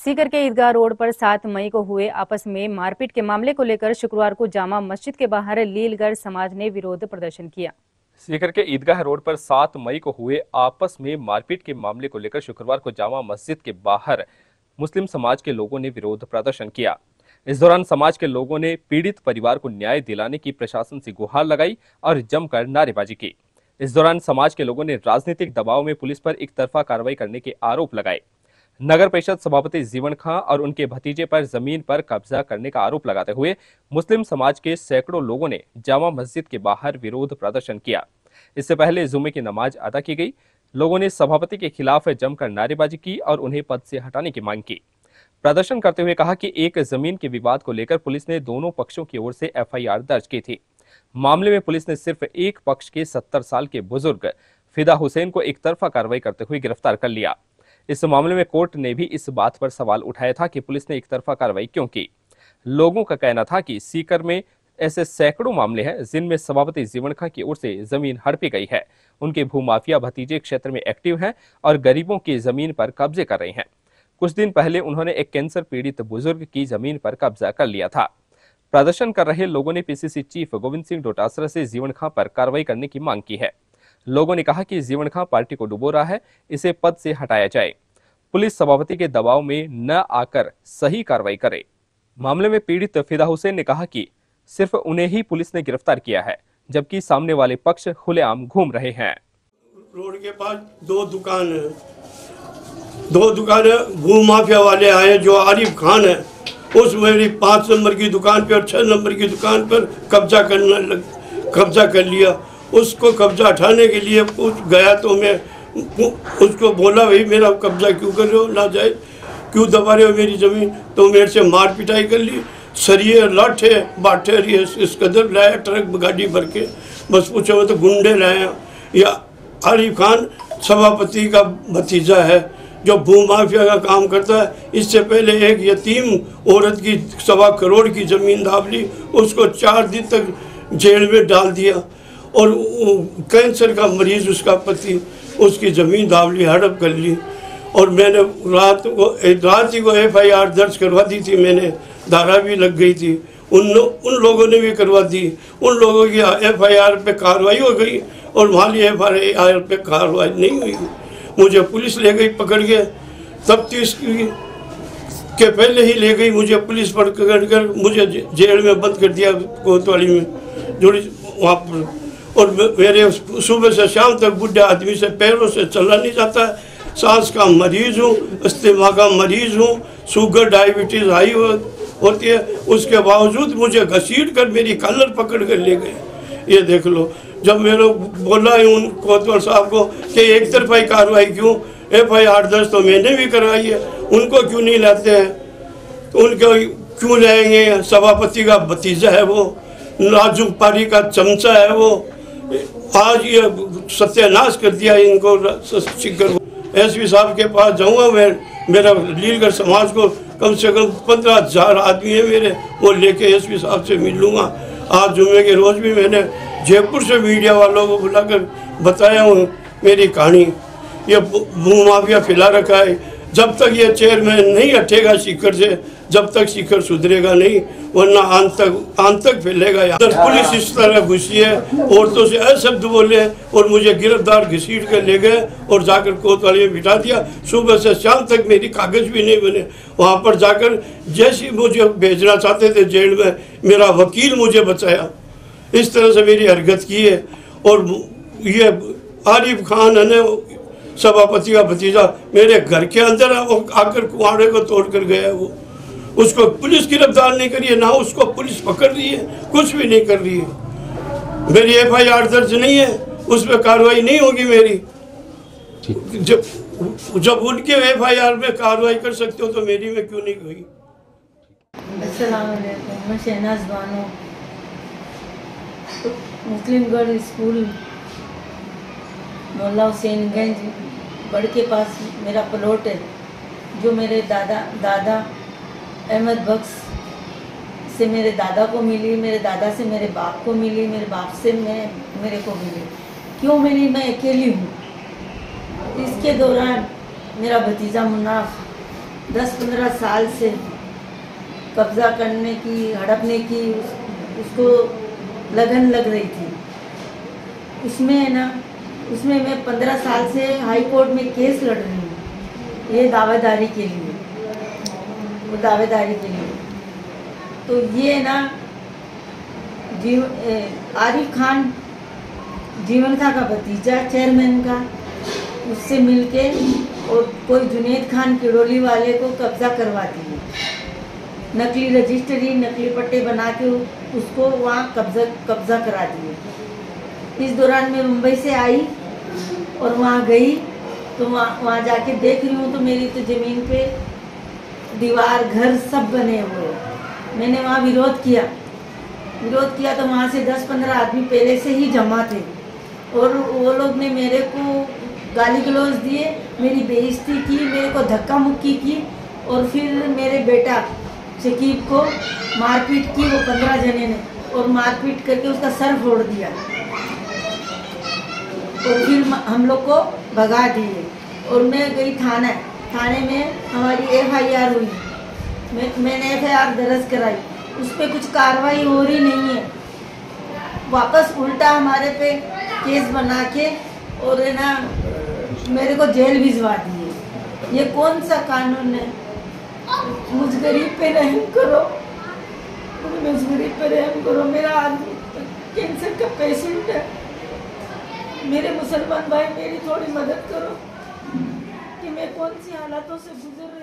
सीकर के ईदगाह रोड पर 7 मई को हुए आपस में मारपीट के मामले को लेकर शुक्रवार को जामा मस्जिद के बाहर लीलगढ़ समाज ने विरोध प्रदर्शन किया। सीकर के ईदगाह रोड पर 7 मई को हुए आपस में मारपीट के मामले को लेकर शुक्रवार को जामा मस्जिद के बाहर मुस्लिम समाज के लोगों ने विरोध प्रदर्शन किया। इस दौरान समाज के लोगों ने पीड़ित परिवार को न्याय दिलाने की प्रशासन से गुहार लगाई और जमकर नारेबाजी की। इस दौरान समाज के लोगों ने राजनीतिक दबाव में पुलिस पर एक तरफा कार्रवाई करने के आरोप लगाए। नगर परिषद सभापति जीवन खां और उनके भतीजे पर ज़मीन पर कब्जा करने का आरोप लगाते हुए मुस्लिम समाज के सैकड़ों लोगों ने जामा मस्जिद के बाहर विरोध प्रदर्शन किया। इससे पहले जुमे की नमाज़ अदा की गई। लोगों ने सभापति के खिलाफ जमकर नारेबाजी की और उन्हें पद से हटाने की मांग की। प्रदर्शन करते हुए कहा कि एक ज़मीन के विवाद को लेकर पुलिस ने दोनों पक्षों की ओर से एफआईआर दर्ज की थी। मामले में पुलिस ने सिर्फ़ एक पक्ष के सत्तर साल के बुज़ुर्ग फिदा हुसैन को एक तरफा कार्रवाई करते हुए गिरफ़्तार कर लिया। इस मामले में कोर्ट ने भी इस बात पर सवाल उठाया था कि पुलिस ने एक तरफा कार्रवाई क्यों की। लोगों का कहना था कि सीकर में ऐसे सैकड़ों मामले हैं, जिनमें सभापति जीवन खां की ओर से ज़मीन हड़पी गई है। उनके भूमाफिया भतीजे क्षेत्र में एक्टिव हैं और गरीबों की ज़मीन पर कब्जे कर रहे हैं। कुछ दिन पहले उन्होंने एक कैंसर पीड़ित बुज़ुर्ग की ज़मीन पर कब्जा कर लिया था। प्रदर्शन कर रहे लोगों ने पीसीसी चीफ गोविंद सिंह डोटासरा से जीवन खां पर कार्रवाई करने की मांग की है। लोगों ने कहा कि जीवन खां पार्टी को डुबो रहा है, इसे पद से हटाया जाए। पुलिस सभापति के दबाव में न आकर सही कार्रवाई करे। मामले में पीड़ित फिदा हुसैन ने कहा कि सिर्फ़ उन्हें ही पुलिस ने गिरफ़्तार किया है, जबकि सामने वाले पक्ष खुलेआम घूम रहे हैं। रोड के पास दो दुकान है। दो दुकान भू माफिया वाले आए जो आरिफ खान है। उस मेरी पाँच नंबर की दुकान पे और छः नंबर की दुकान पर कब्जा करना कब्जा कर लिया। उसको कब्जा हटाने के लिए पूछ गया तो मैं उसको बोला, भाई, मेरा कब्जा क्यों कर रहे हो? ना जाए। क्यों दबा रहे हो मेरी ज़मीन? तो मेरे से मार पिटाई कर ली। सरिये लाठे, बाटे इस कदर लाया, ट्रक, गाड़ी भर के। बस पूछो तो गुंडे लाए या आरिफ खान सभापति का भतीजा है, जो भू माफिया का काम करता है। इससे पहले एक यतीम औरत की सवा करोड़ की ज़मीन दाब ली। उसको चार दिन तक जेल में डाल दिया। और कैंसर का मरीज़ उसका पति, उसकी ज़मीन दाब ली हड़प कर ली। और मैंने रात को रात ही को एफ़ आई आर दर्ज करवा दी थी, मैंने धारा भी लग गई थी। उन उन लोगों ने भी करवा दी। उन लोगों की एफ़ आई आर पे कार्रवाई हो गई और माली एफ़ आई आर पे कार्रवाई नहीं हुई। मुझे पुलिस ले गई पकड़ के। तफ्तीश की, के पहले ही ले गई मुझे पुलिस पकड़ कर। मुझे जेल में बंद कर दिया कोतवाली में। जोड़ी, वहाँ पर और मेरे सुबह से शाम तक बुढ़े आदमी से पैरों से चला नहीं जाता। है सांस का मरीज़ हूँ इस्तेमा का मरीज़ हूँ शुगर डायबिटीज़ हाई हो, होती है। उसके बावजूद मुझे घसीट कर मेरी कलर पकड़ कर ले गए। ये देख लो जब मेरे बोला है उन कोतवाल साहब को कि एक तरफा कार्रवाई क्यों? एफ़ आई आर दर्ज तो मैंने भी करवाई है। उनको क्यों नहीं लाते हैं? तो उनको क्यों लाएँगे? सभापति का भतीजा है वो। नाजुक पारी का चमचा है वो। आज ये सत्यानाश कर दिया इनको एस पी साहब के पास जाऊँगा मैं, मेरा लीलगढ़ समाज को कम से कम पंद्रह हज़ार आदमी है मेरे, वो लेके एस पी साहब से मिल लूँगा। आज जुमे के रोज़ भी मैंने जयपुर से मीडिया वालों को बुलाकर बताया हूँ, मेरी कहानी। ये मुँह माफिया फैला रखा है जब तक ये चेयरमैन नहीं हटेगा शिखर से, जब तक शिखर सुधरेगा नहीं, वरना आंत तक आंत तक फैलेगा अगर पुलिस इस तरह घुसी है, औरतों से अशब्द बोले और मुझे गिरफ़्तार, घसीट कर ले गए और जाकर कोतवाली में बिठा दिया। सुबह से शाम तक मेरी कागज़ भी नहीं बने। वहाँ पर जाकर जैसे मुझे भेजना चाहते थे जेल में, मेरा वकील मुझे बचाया। इस तरह से मेरी हरकत की है। और ये आरिफ खान है सभापति का भतीजा मेरे घर के अंदर आकर कुआड़े को तोड़ कर गया वो। उसको पुलिस गिरफ़्तार नहीं करी है ना उसको पुलिस पकड़ रही है कुछ भी नहीं कर रही है। मेरी एफ़ आई आर दर्ज नहीं है उस पर कार्रवाई नहीं होगी मेरी। जब जब उनके एफ़ आई आर में कार्रवाई कर सकते हो तो मेरी में क्यों नहीं हुई मैं शहनाज बानो। मुस्लिमगढ़ स्कूल मोल्ला हुसैनगंज बड़ के पास मेरा प्लॉट है जो मेरे दादा दादा अहमद बख्श से मेरे दादा को मिली मेरे दादा से मेरे बाप को मिली मेरे बाप से मैं मेरे को मिली। क्यों मिली? मैं अकेली हूँ। इसके दौरान मेरा भतीजा मुन्नाफ दस पंद्रह साल से कब्जा करने की हड़पने की उस, उसको लगन लग रही थी। उसमें है ना उसमें मैं पंद्रह साल से हाई कोर्ट में केस लड़ रही हूँ। ये दावेदारी के लिए। वो दावेदारी के लिए। तो ये ना, जीव आरिफ खान जीवन था का भतीजा चेयरमैन का, उससे मिलके और कोई जुनेद खान किड़ोली वाले को कब्जा करवा दिए। नकली रजिस्ट्री, नकली पट्टे बना के उसको वहाँ कब्जा कब्जा करा दिए। इस दौरान मैं मुंबई से आई। और वहाँ गई तो वहाँ वहाँ जाके देख रही हूँ तो मेरी तो ज़मीन पे दीवार, घर सब बने हुए मैंने वहाँ विरोध किया। विरोध किया तो वहाँ से दस पंद्रह आदमी पहले से ही जमा थे। और वो लोग ने मेरे को गाली गलौज दिए, मेरी बेइज्जती की, मेरे को धक्का मुक्की की और फिर मेरे बेटा शकीब को मारपीट की, वो पंद्रह जने ने, और मारपीट करके उसका सर फोड़ दिया। और फिर हम लोग को भगा दिए। और मैं गई थाना। थाने में हमारी एफ़ आई आर हुई। मैं, मैंने एफ़ आई आर दर्ज कराई। उस पर कुछ कार्रवाई हो रही नहीं है। वापस उल्टा हमारे पे केस बना के और है ना, मेरे को जेल भिजवा दिए। ये कौन सा कानून है? मुझ गरीब पे रहम करो। मुझ गरीब पे रहम करो। मेरा आदमी कैंसर का पेशेंट है। मेरे मुसलमान भाई मेरी थोड़ी मदद करो कि मैं कौन सी हालातों से गुजर रही